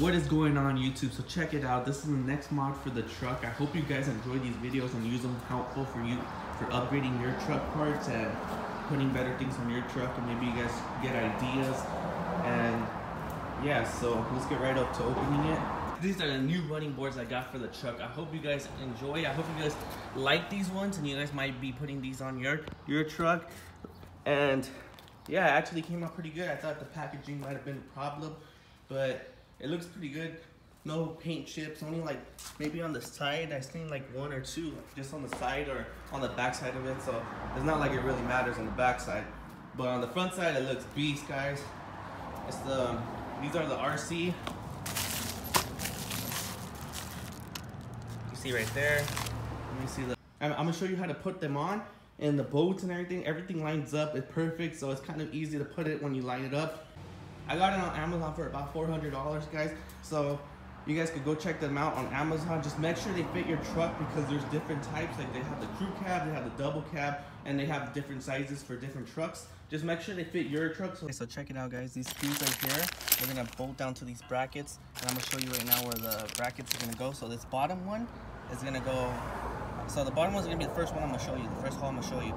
What is going on YouTube? So check it out. This is the next mod for the truck. I hope you guys enjoy these videos and use them helpful for you for upgrading your truck parts and putting better things on your truck and maybe you guys get ideas and yeah so let's get right up to opening it these are the new running boards I got for the truck. I hope you guys enjoy. I hope you guys like these ones and you guys might be putting these on your your truck. And yeah, actually came out pretty good. I thought the packaging might have been a problem, but it looks pretty good. No paint chips, only like maybe on the side. I seen like one or two just on the side or on the back side of it. So it's not like it really matters on the back side. But on the front side, it looks beast, guys. It's the, um, these are the RC You see right there. Let me see the, I'm, I'm gonna show you how to put them on and the bolts and everything, everything lines up, it's perfect. So it's kind of easy to put it when you line it up. I got it on Amazon for about $400, guys. So you guys could go check them out on Amazon. Just make sure they fit your truck because there's different types. Like they have the crew cab, they have the double cab, and they have different sizes for different trucks. Just make sure they fit your truck. So, okay, so check it out, guys. These screws right here, we're gonna bolt down to these brackets, and I'm gonna show you right now where the brackets are gonna go. So this bottom one is gonna go, so the bottom one's gonna be the first one I'm gonna show you, the first hole I'm gonna show you.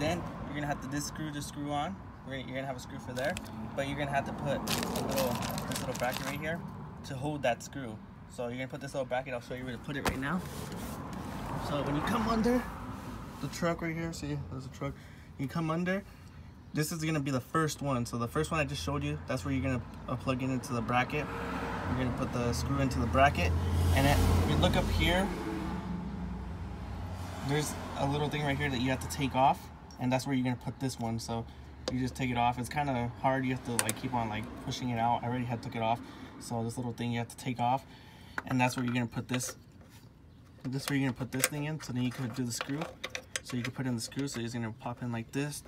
Then you're gonna have to this screw to screw on. You're gonna have a screw for there, but you're gonna have to put a little, this little bracket right here to hold that screw. So you're gonna put this little bracket, I'll show you where to put it right now. So when you come under the truck right here, see, there's a truck. You come under, this is gonna be the first one. So the first one I just showed you, that's where you're gonna uh, plug it into the bracket. You're gonna put the screw into the bracket. And it, if you look up here, there's a little thing right here that you have to take off and that's where you're gonna put this one so you just take it off. It's kind of hard you have to like keep on like pushing it out. I already had took it off. So this little thing you have to take off. And that's where you're gonna put this this where you're gonna put this thing in. So then you can do the screw. So you can put in the screw. So it's gonna pop in like this.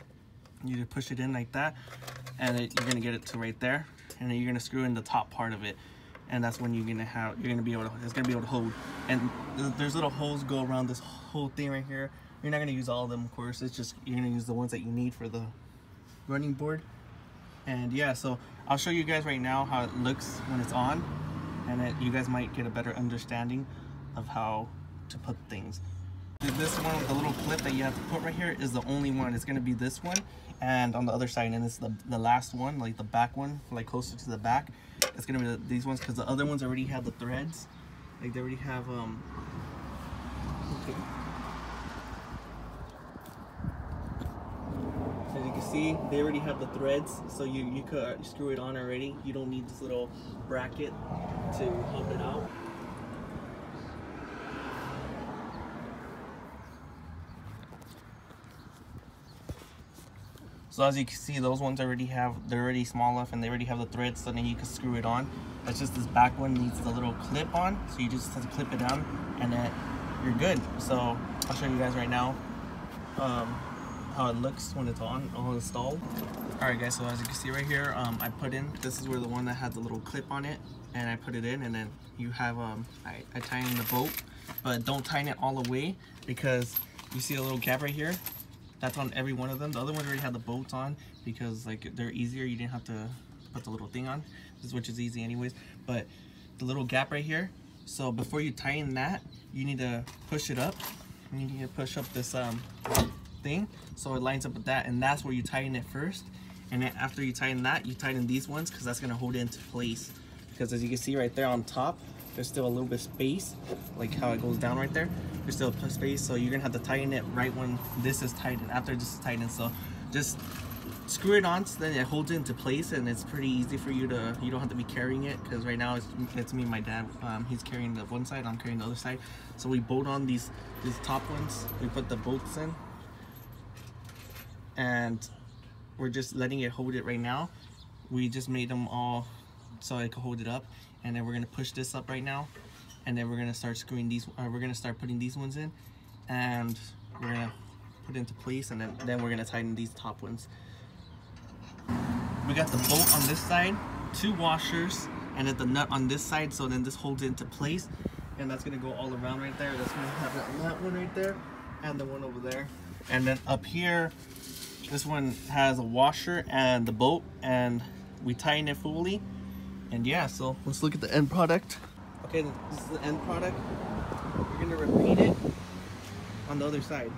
You just push it in like that. And it, you're gonna get it to right there. And then you're gonna screw in the top part of it. And that's when you're gonna have you're gonna be able to it's gonna be able to hold. And there's little holes go around this whole thing right here. You're not gonna use all of them of course. It's just you're gonna use the ones that you need for the running board. And yeah so I'll show you guys right now how it looks when it's on and it, you guys might get a better understanding of how to put things. This one with the little clip that you have to put right here is the only one. It's gonna be this one and on the other side and it's the, the last one like the back one like closer to the back. It's gonna be the, these ones because the other ones already have the threads. Like they already have um okay. as you can see they already have the threads so you you could screw it on already you don't need this little bracket to help it out So as you can see, those ones already have, they're already small enough and they already have the threads, so then you can screw it on. That's just this back one needs the little clip on, so you just have to clip it down and then you're good. So I'll show you guys right now um, how it looks when it's on, all installed. All right guys, so as you can see right here, um, I put in, this is where the one that has the little clip on it, and I put it in, and then you have, um, I, I tie in the bolt, but don't tighten it all the way because you see a little gap right here that's on every one of them. The other ones already had the bolts on because like they're easier. You didn't have to put the little thing on, which is easy anyways. But the little gap right here. So before you tighten that, you need to push it up. You need to push up this um, thing so it lines up with that. And that's where you tighten it first. And then after you tighten that, you tighten these ones because that's going to hold it into place. Because as you can see right there on top, there's still a little bit of space, like how it goes down right there. There's still a space, so you're gonna have to tighten it right when this is tightened, after this is tightened. So just screw it on so then it holds it into place and it's pretty easy for you to, you don't have to be carrying it because right now it's, it's me and my dad, um, he's carrying the one side, I'm carrying the other side. So we bolt on these, these top ones, we put the bolts in and we're just letting it hold it right now. We just made them all so I could hold it up and then we're gonna push this up right now and then we're gonna start screwing these uh, we're gonna start putting these ones in and we're gonna put into place and then, then we're gonna tighten these top ones. We got the bolt on this side two washers and then the nut on this side so then this holds it into place and that's gonna go all around right there. That's gonna have that, that one right there and the one over there. And then up here this one has a washer and the bolt and we tighten it fully And yeah, so let's look at the end product. Okay, this is the end product. We're gonna repeat it on the other side.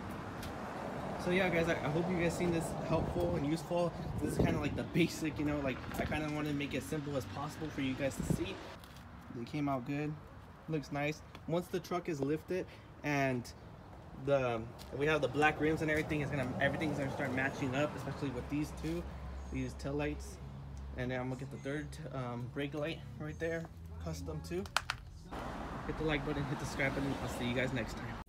So yeah, guys, I, I hope you guys seen this helpful and useful. This is kind of like the basic, you know, like I kind of want to make it as simple as possible for you guys to see. It came out good, looks nice. Once the truck is lifted and the we have the black rims and everything is gonna everything's gonna start matching up, especially with these two, these tail lights. And then I'm gonna get the third um, brake light right there, custom too. Hit the like button, hit the subscribe button. I'll see you guys next time.